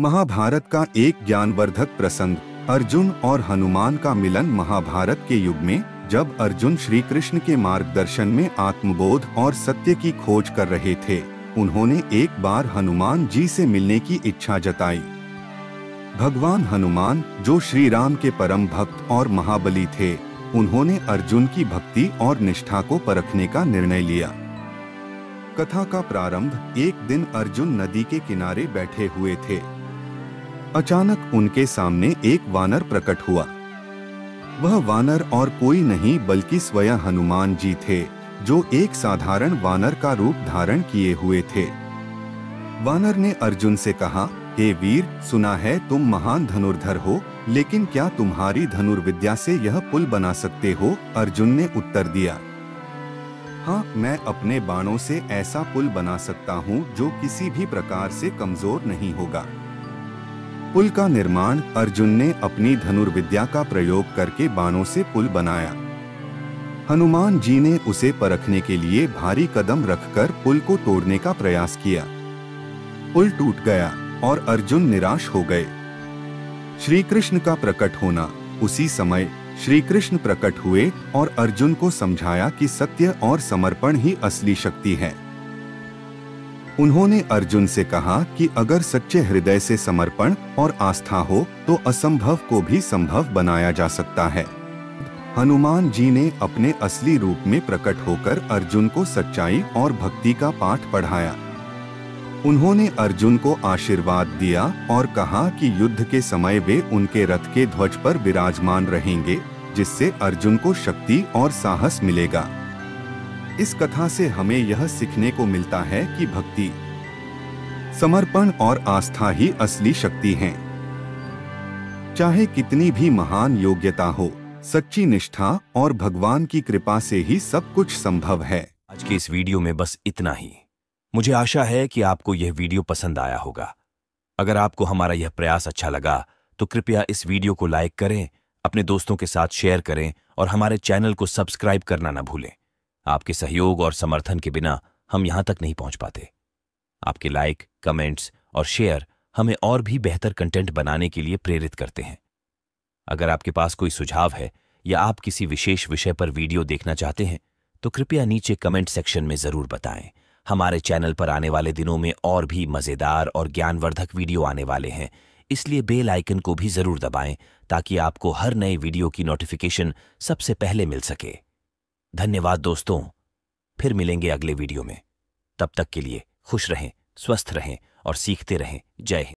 महाभारत का एक ज्ञानवर्धक प्रसंग, अर्जुन और हनुमान का मिलन महाभारत के युग में, जब अर्जुन श्री कृष्ण के मार्गदर्शन में आत्मबोध और सत्य की खोज कर रहे थे, उन्होंने एक बार हनुमान जी से मिलने की इच्छा जताई। भगवान हनुमान, जो श्री राम के परम भक्त और महाबली थे, उन्होंने अर्जुन की भक्ति और निष्ठा को परखने का निर्णय लिया। कथा का प्रारंभ, एक दिन अर्जुन नदी के किनारे बैठे हुए थे। अचानक उनके सामने एक वानर प्रकट हुआ। वह वानर और कोई नहीं बल्कि स्वयं हनुमान जी थे, जो एक साधारण वानर का रूप धारण किए हुए थे। वानर ने अर्जुन से कहा, हे वीर, सुना है तुम महान धनुर्धर हो, लेकिन क्या तुम्हारी धनुर्विद्या से यह पुल बना सकते हो? अर्जुन ने उत्तर दिया। हाँ मैं अपने बाणों से ऐसा पुल बना सकता हूँ, जो किसी भी प्रकार से कमज़ोर नहीं होगा। पुल का निर्माण अर्जुन ने अपनी धनुर्विद्या का प्रयोग करके बाणों से पुल बनाया। हनुमान जी ने उसे परखने के लिए भारी कदम रखकर पुल को तोड़ने का प्रयास किया। पुल टूट गया और अर्जुन निराश हो गए। श्री कृष्ण का प्रकट होना उसी समय श्री कृष्ण प्रकट हुए और अर्जुन को समझाया कि सत्य और समर्पण ही असली शक्ति है। उन्होंने अर्जुन से कहा कि अगर सच्चे हृदय से समर्पण और आस्था हो तो असंभव को भी संभव बनाया जा सकता है। हनुमान जी ने अपने असली रूप में प्रकट होकर अर्जुन को सच्चाई और भक्ति का पाठ पढ़ाया। उन्होंने अर्जुन को आशीर्वाद दिया और कहा कि युद्ध के समय वे उनके रथ के ध्वज पर विराजमान रहेंगे, जिससे अर्जुन को शक्ति और साहस मिलेगा। इस कथा से हमें यह सीखने को मिलता है कि भक्ति, समर्पण और आस्था ही असली शक्ति हैं। चाहे कितनी भी महान योग्यता हो, सच्ची निष्ठा और भगवान की कृपा से ही सब कुछ संभव है। आज के इस वीडियो में बस इतना ही। मुझे आशा है कि आपको यह वीडियो पसंद आया होगा। अगर आपको हमारा यह प्रयास अच्छा लगा तो कृपया इस वीडियो को लाइक करें, अपने दोस्तों के साथ शेयर करें और हमारे चैनल को सब्सक्राइब करना न भूलें। आपके सहयोग और समर्थन के बिना हम यहाँ तक नहीं पहुँच पाते। आपके लाइक, कमेंट्स और शेयर हमें और भी बेहतर कंटेंट बनाने के लिए प्रेरित करते हैं। अगर आपके पास कोई सुझाव है या आप किसी विशेष विषय पर वीडियो देखना चाहते हैं तो कृपया नीचे कमेंट सेक्शन में ज़रूर बताएँ। हमारे चैनल पर आने वाले दिनों में और भी मज़ेदार और ज्ञानवर्धक वीडियो आने वाले हैं, इसलिए बेल आइकन को भी ज़रूर दबाएँ ताकि आपको हर नए वीडियो की नोटिफिकेशन सबसे पहले मिल सके। धन्यवाद दोस्तों। फिर मिलेंगे अगले वीडियो में। तब तक के लिए खुश रहें, स्वस्थ रहें और सीखते रहें। जय हिंद।